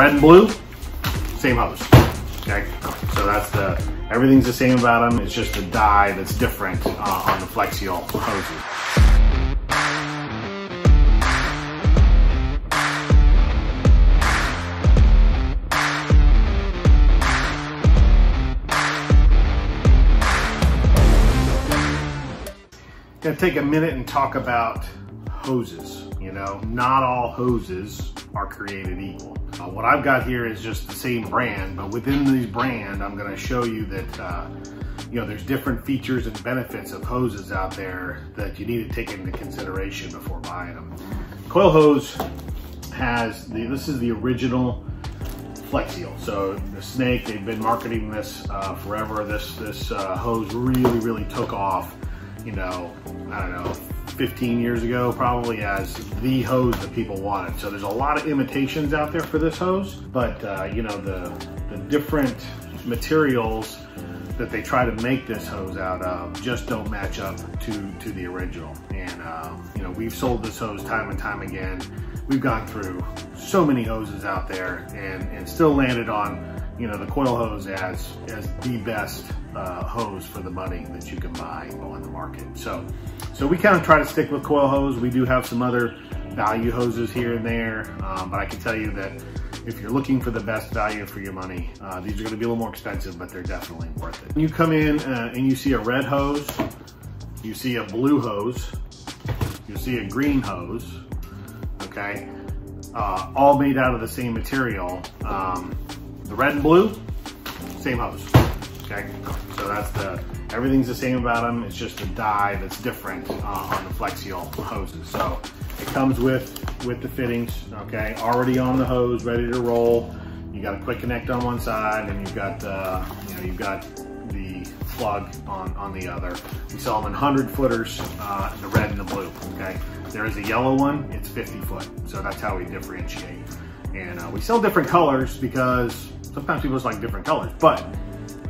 red and blue, same hose. Okay, so that's the, everything's the same about them. It's just the dye that's different uh, on the Flexeel hoses. Gonna take a minute and talk about hoses. You know, not all hoses are created equal. Uh, what I've got here is just the same brand, but within these brand, I'm gonna show you that, uh, you know, there's different features and benefits of hoses out there that you need to take into consideration before buying them. Coil hose has the, this is the original Flexeel. So the Snake, they've been marketing this uh, forever. This, this uh, hose really, really took off you know, I don't know, 15 years ago probably as the hose that people wanted. So there's a lot of imitations out there for this hose, but uh, you know, the, the different materials that they try to make this hose out of just don't match up to, to the original. And uh, you know, we've sold this hose time and time again. We've gone through so many hoses out there and, and still landed on you know, the coil hose as, as the best uh, hose for the money that you can buy on the market. So, so we kind of try to stick with coil hose. We do have some other value hoses here and there, um, but I can tell you that if you're looking for the best value for your money, uh, these are gonna be a little more expensive, but they're definitely worth it. When you come in uh, and you see a red hose, you see a blue hose, you see a green hose, okay? Uh, all made out of the same material. Um, the red and blue, same hose, okay? So that's the, everything's the same about them. It's just the dye that's different uh, on the Flexeel hoses. So it comes with, with the fittings, okay? Already on the hose, ready to roll. You got a quick connect on one side and you've got, uh, you know, you've got the plug on, on the other. We sell them in 100 footers, uh, the red and the blue, okay? There is a yellow one, it's 50 foot. So that's how we differentiate. And uh, we sell different colors because sometimes people just like different colors. But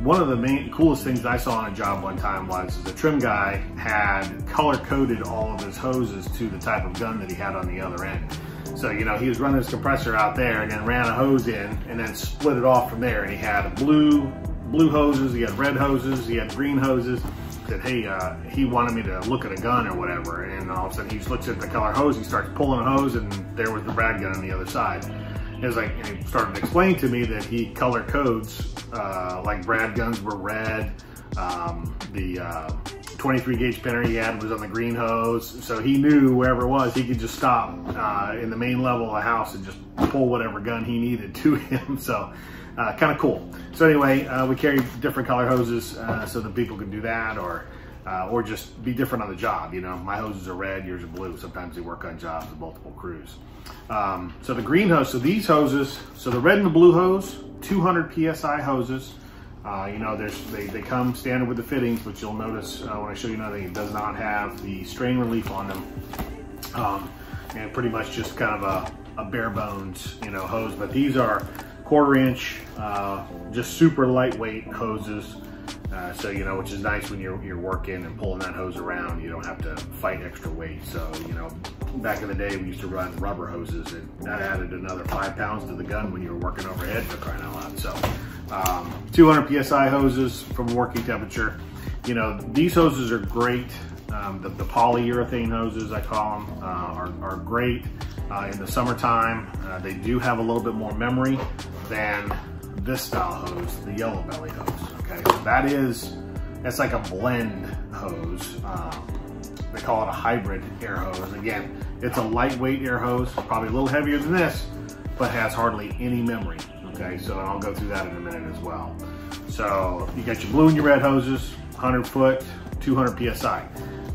one of the main coolest things I saw on a job one time was the trim guy had color coded all of his hoses to the type of gun that he had on the other end. So, you know, he was running his compressor out there and then ran a hose in and then split it off from there. And he had blue, blue hoses, he had red hoses, he had green hoses. Said, hey, uh, he wanted me to look at a gun or whatever. And all of a sudden he just looks at the color hose, he starts pulling a hose and there was the Brad gun on the other side. It was like, he started to explain to me that he color codes, uh, like Brad guns were red, um, the uh, 23 gauge pinner he had was on the green hose. So he knew wherever it was, he could just stop uh, in the main level of the house and just pull whatever gun he needed to him. So uh, kind of cool. So anyway, uh, we carry different color hoses uh, so that people can do that or uh, or just be different on the job. You know, my hoses are red, yours are blue. Sometimes they work on jobs with multiple crews. Um, so the green hose, so these hoses, so the red and the blue hose, 200 PSI hoses. Uh, you know, there's, they, they come standard with the fittings, but you'll notice uh, when I show you another thing, it does not have the strain relief on them. Um, and pretty much just kind of a, a bare bones, you know, hose. But these are quarter inch, uh, just super lightweight hoses. Uh, so, you know, which is nice when you're, you're working and pulling that hose around, you don't have to fight extra weight. So, you know, back in the day, we used to run rubber hoses and that added another five pounds to the gun when you were working overhead for crying out loud. So, um, 200 PSI hoses from working temperature. You know, these hoses are great. Um, the, the, polyurethane hoses, I call them, uh, are, are, great uh, in the summertime. Uh, they do have a little bit more memory than this style hose, the yellow belly hose. Okay, so that is, it's like a blend hose. Um, they call it a hybrid air hose. Again, it's a lightweight air hose, probably a little heavier than this, but has hardly any memory. Okay, so I'll go through that in a minute as well. So you got your blue and your red hoses, 100 foot, 200 PSI.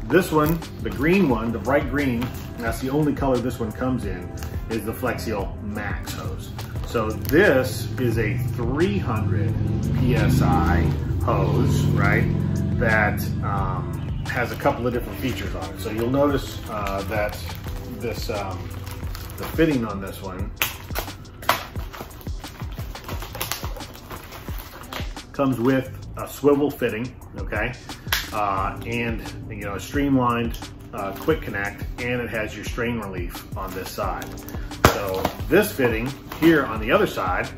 This one, the green one, the bright green, that's the only color this one comes in, is the Flexeel Max hose. So this is a 300 PSI hose, right? That um, has a couple of different features on it. So you'll notice uh, that this, um, the fitting on this one comes with a swivel fitting, okay? Uh, and, you know, a streamlined uh, quick connect, and it has your strain relief on this side. So this fitting Here on the other side,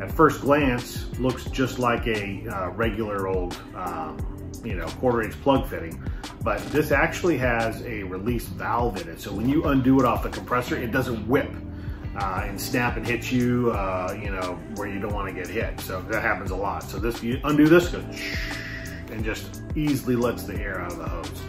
at first glance, looks just like a uh, regular old, um, you know, quarter inch plug fitting. But this actually has a release valve in it. So when you undo it off the compressor, it doesn't whip uh, and snap and hit you, uh, you know, where you don't want to get hit. So that happens a lot. So this, you undo this, goes and just easily lets the air out of the hose.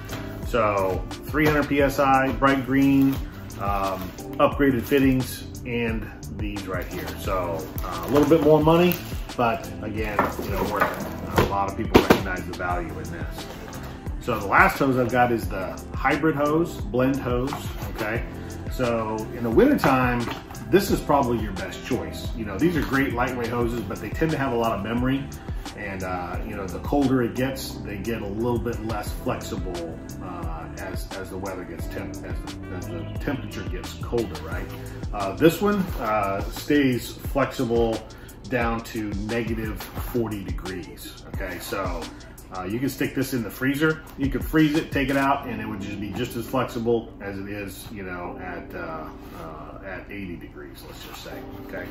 So 300 PSI, bright green, um, upgraded fittings, and these right here. So uh, a little bit more money, but again, you know, worth it. A lot of people recognize the value in this. So the last hose I've got is the hybrid hose, blend hose, okay? So in the wintertime, this is probably your best choice. You know, these are great lightweight hoses, but they tend to have a lot of memory. And, uh, you know, the colder it gets, they get a little bit less flexible uh, as, as the weather gets, temp as, the, as the temperature gets colder, right? Uh, this one uh, stays flexible down to negative 40 degrees, okay? So uh, you can stick this in the freezer. You could freeze it, take it out, and it would just be just as flexible as it is, you know, at uh, uh, at 80 degrees, let's just say, okay?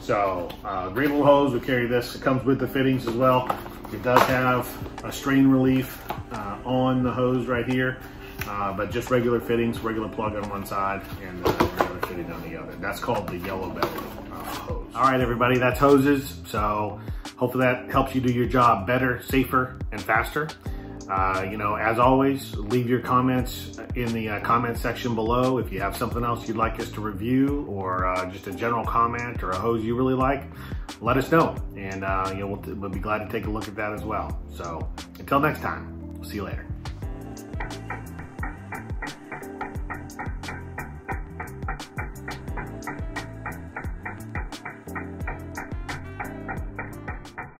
So, uh, little hose will carry this. It comes with the fittings as well. It does have a strain relief uh, on the hose right here, uh, but just regular fittings, regular plug on one side, and regular fitting on the other. That's called the yellow belly hose. All right, everybody, that's hoses. So hopefully that helps you do your job better, safer, and faster. Uh, you know, as always, leave your comments in the uh, comment section below. If you have something else you'd like us to review or uh, just a general comment or a hose you really like, let us know. And, uh, you know, we'll, we'll be glad to take a look at that as well. So until next time, see you later.